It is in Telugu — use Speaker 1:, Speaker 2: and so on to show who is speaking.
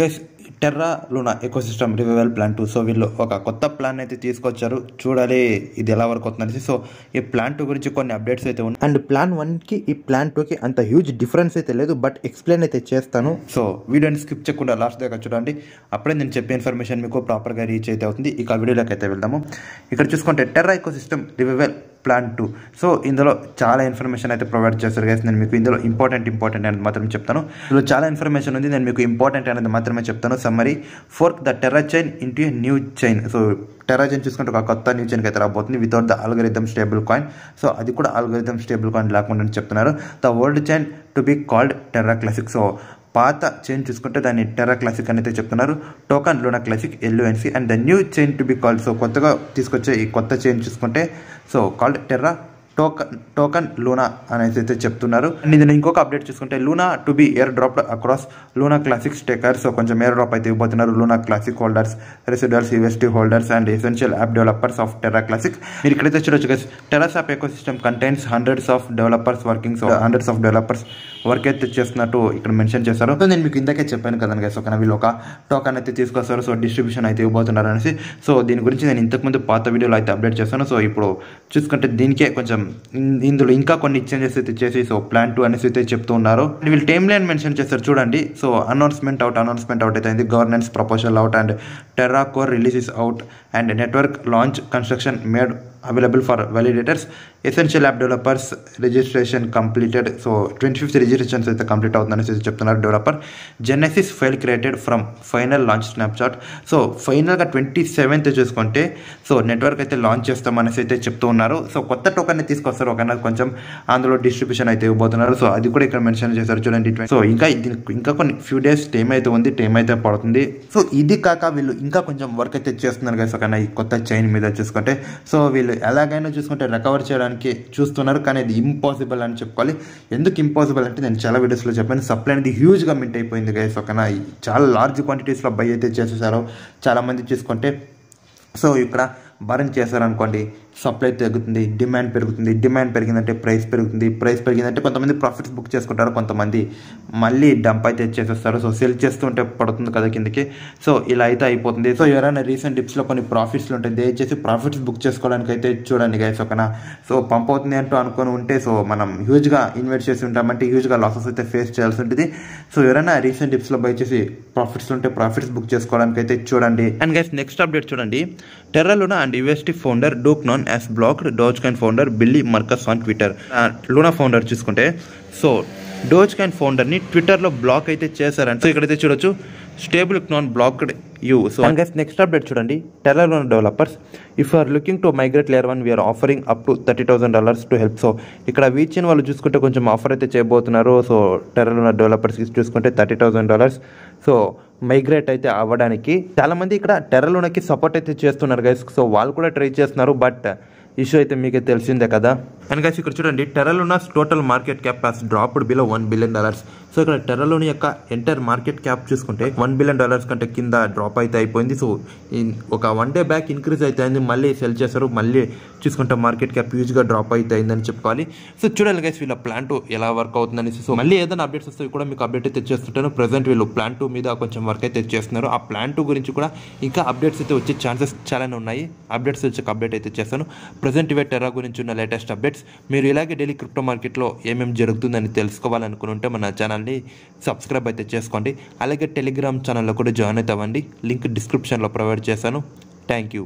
Speaker 1: Guys Terra Luna ecosystem revival plan two so వీళ్ళు ఒక కొత్త ప్లాన్ అయితే తీసుకొచ్చారు. చూడాలి ఇది ఎలా వర్క్ అవుతుందనేసి సో ఈ ప్లాన్ టూ గురించి కొన్ని అప్డేట్స్ అయితే ఉన్నాయి. అండ్ ప్లాన్ వన్కి ఈ ప్లాన్ టూకి అంత హ్యూజ్ డిఫరెన్స్ అయితే లేదు బట్ ఎక్స్ప్లెయిన్ అయితే చేస్తాను. సో వీడియోని స్కిప్ చేయకుండా లాస్ట్ దాకా చూడండి. అప్పుడే నేను చెప్పే ఇన్ఫర్మేషన్ మీకు ప్రాపర్గా రీచ్ అయితే అవుతుంది. ఇక వీడియోలోకి అయితే వెళ్దాము. ఇక్కడ చూసుకుంటే Terra ecosystem revival plan two. So ఇందులో చాలా ఇన్ఫర్మేషన్ అయితే ప్రొవైడ్ చేస్తారు గైస్ నేను మీకు ఇందులో ఇంపార్టెంట్ ఇంపార్టెంట్ అనేది మాత్రం చెప్తాను. ఇందులో చాలా ఇన్ఫర్మేషన్ ఉంది. నేను మీకు ఇంపార్టెంట్ అనేది మాత్రమే చెప్తాను. Summary fork the Terra chain into new chain so Terra chain చూసుకుంటే ఒక కొత్త న్యూ చైన్కి అయితే రాబోతుంది. Without the algorithm stable coin so అది కూడా ఆల్గరిథమ్ స్టేబుల్ కాయిన్ లేకుండా చెప్తున్నారు. The old chain to be called Terra Classic so పాత చైన్ చూసుకుంటే దాన్ని టెర్రా క్లాసిక్ అని అయితే చెప్తున్నారు. Token Luna Classic LUNC and the new chain to be called so కొత్తగా తీసుకొచ్చే ఈ కొత్త చైన్ చూసుకుంటే so called Terra token token Luna అనేసి అయితే చెప్తున్నారు. అండ్ ఇది ఇంకొక అప్డేట్ చూసుకుంటే Luna to be airdrop across Luna Classic staker so కొంచెం ఎయిర్ డ్రాప్ అయితే ఇవ్వబోతున్నారు Luna Classic holders residuals UST holders and essential app developers of Terra Classic మీరు ఇక్కడైతే చూడొచ్చు Terra's app ecosystem contains hundreds of developers working so hundreds of developers work అయితే చేస్తున్నట్టు ఇక్కడ మెన్షన్ చేశారు. సో నేను మీకు ఇందాకే చెప్పాను కదా గైస్ ఒక వీళ్ళు ఒక టోకన్ అయితే తీసుకొస్తారు సో డిస్ట్రిబ్యూషన్ అయితే ఇవ్వబోతున్నారు అనేసి సో దీని గురించి నేను ఇంతకుముందు పాత వీడియోలో అయితే అప్డేట్ చేస్తాను సో ఇప్పుడు చూసుకుంటే దీనికే కొంచెం ఇందులో ఇంకా కొన్ని చేంజెస్ అయితే చేసి సో ప్లాన్ టూ అనేసి అయితే చెప్తూ ఉన్నారు. వీళ్ళు టైమ్ లైన్ మెన్షన్ చేస్తారు చూడండి. So announcement out announcement out అయితే అయింది. Governance proposal out and Terra core release out and network launch construction made available for validators essential app developers registration completed so twenty fifth registrations అయితే కంప్లీట్ అవుతుందని చెప్తున్నారు developer genesis file created from final launch snapshot so ఫైనల్గా ట్వంటీ సెవెంత్ చూసుకుంటే సో నెట్వర్క్ అయితే లాంచ్ చేస్తామనేసి అయితే చెప్తూ ఉన్నారు. సో కొత్త టోకన్ తీసుకొస్తారు. ఒక కొంచెం అందులో డిస్ట్రిబ్యూషన్ అయితే ఇవ్వబోతున్నారు. సో అది కూడా ఇక్కడ మెన్షన్ చేశారు చూడండి. సో ఇంకా ఇంకా కొన్ని ఫ్యూ డేస్ టైం అయితే ఉంది. టైం అయితే పడుతుంది. సో ఇది కాక వీళ్ళు ఇంకా కొంచెం వర్క్ అయితే చేస్తున్నారు కదా ఒక ఈ కొత్త చైన్ మీద చూసుకుంటే. సో వీళ్ళు ఎలాగైనా చూసుకుంటే రికవర్ చేయడానికి చూస్తున్నారు కానీ అది ఇంపాసిబుల్ అని చెప్పుకోవాలి. ఎందుకు ఇంపాసిబుల్ అంటే నేను చాలా వీడియోస్లో చెప్పాను సప్లై అనేది హ్యూజ్గా మింట్ అయిపోయింది గైస్ ఒకనా చాలా లార్జ్ క్వాంటిటీస్లో బై అయితే చేసేసారో. చాలామంది చూసుకుంటే సో ఇక్కడ బర్న్ చేశారనుకోండి సప్లై తగ్గుతుంది డిమాండ్ పెరుగుతుంది డిమాండ్ పెరిగిందంటే ప్రైస్ పెరుగుతుంది ప్రైస్ పెరిగిందంటే కొంతమంది ప్రాఫిట్స్ బుక్ చేసుకుంటారు కొంతమంది మళ్ళీ డంప్ అయితే చేసేస్తారు. సో సెల్ చేస్తుంటే పడుతుంది కదా కిందకి. సో ఇలా అయితే అయిపోతుంది. సో ఎవరైనా రీసెంట్ డిప్స్లో కొన్ని ప్రాఫిట్స్లు ఉంటాయి దయచేసి ప్రాఫిట్స్ బుక్ చేసుకోవడానికి అయితే చూడండి గైస్ ఒకనా సో పంప్ అవుతుంది అంటూ అనుకొని ఉంటే సో మనం హ్యూజ్గా ఇన్వెస్ట్ చేసి ఉంటామంటే హ్యూజ్గా లాసెస్ అయితే ఫేస్ చేయాల్సి ఉంటుంది. సో ఎవరైనా రీసెంట్ డిప్స్లో బై చేసి ప్రాఫిట్స్ ఉంటే ప్రాఫిట్స్ బుక్ చేసుకోవడానికి అయితే చూడండి. అండ్ గైస్ నెక్స్ట్ అప్డేట్ చూడండి. Terra Luna and UST founder Do Kwon has blocked Dogecoin founder Billy Markus on Twitter. Luna founder చూసుకుంటే సో డోజ్ కాయిన్ ఫౌండర్ని ట్విట్టర్లో బ్లాక్ అయితే చేశారంట. ఇక్కడైతే చూడొచ్చు stable non blocked you. So guys next update చూడండి. Terra Luna developers if are looking to migrate layer one we're offering up to thirty thousand dollars to help so ఇక్కడ వీచిన వాళ్ళు చూసుకుంటే కొంచెం ఆఫర్ అయితే చేయబోతున్నారు. సో టెర్రలోనా డెవలపర్స్కి చూసుకుంటే thirty thousand dollars so migrate అయితే అవ్వడానికి చాలా మంది ఇక్కడ టెర్రలోనకి సపోర్ట్ అయితే చేస్తున్నారు గైస్ సో వాళ్ళు కూడా ట్రై చేస్తున్నారు బట్ ఇష్యూ అయితే మీకే తెలిసిందే కదా. అండ్ గైస్ ఇక్కడ చూడండి Terra Luna's total market cap has dropped below one billion dollars so ఇక్కడ టెర్రలోని యొక్క ఎంటైర్ మార్కెట్ క్యాప్ చూసుకుంటే వన్ బిలియన్ డాలర్స్ కంటే కింద డ్రాప్ అయితే అయిపోయింది. సో ఒక వన్ డే బ్యాక్ ఇంక్రీజ్ అయితే అయింది. మళ్ళీ సెల్ చేశారు. మళ్ళీ చూసుకుంటే మార్కెట్ క్యాప్ హ్యూజ్గా డ్రాప్ అయితే అయిందని చెప్పుకోవాలి. సో చూడాలి గైస్ వీళ్ళ ప్లాన్ టు ఎలా వర్క్ అవుతుందని సో మళ్ళీ ఏదైనా అప్డేట్స్ వస్తే కూడా మీకు అప్డేట్ అయితే చేస్తుంటాను ప్రజెంట్ వీళ్ళు ప్లాన్ టూ మీద కొంచెం వర్క్ అయితే చేస్తున్నారు. ఆ ప్లాన్ టూ గురించి కూడా ఇంకా అప్డేట్స్ అయితే వచ్చే ఛాన్సెస్ చాలానే ఉన్నాయి. అప్డేట్స్ వచ్చే అప్డేట్ అయితే చేస్తాను. ప్రజెంట్ ఇవే టెరా గురించి ఉన్న లేటెస్ట్ అప్డేట్స్. మీరు ఇలాగే డైలీ క్రిప్టో మార్కెట్లో ఏమేమి జరుగుతుందని తెలుసుకోవాలనుకుని ఉంటే మన ఛానల్ని సబ్స్క్రైబ్ అయితే చేసుకోండి. అలాగే టెలిగ్రామ్ ఛానల్లో కూడా జాయిన్ అయితే అవ్వండి లింక్ డిస్క్రిప్షన్లో ప్రొవైడ్ చేశాను. Thank you.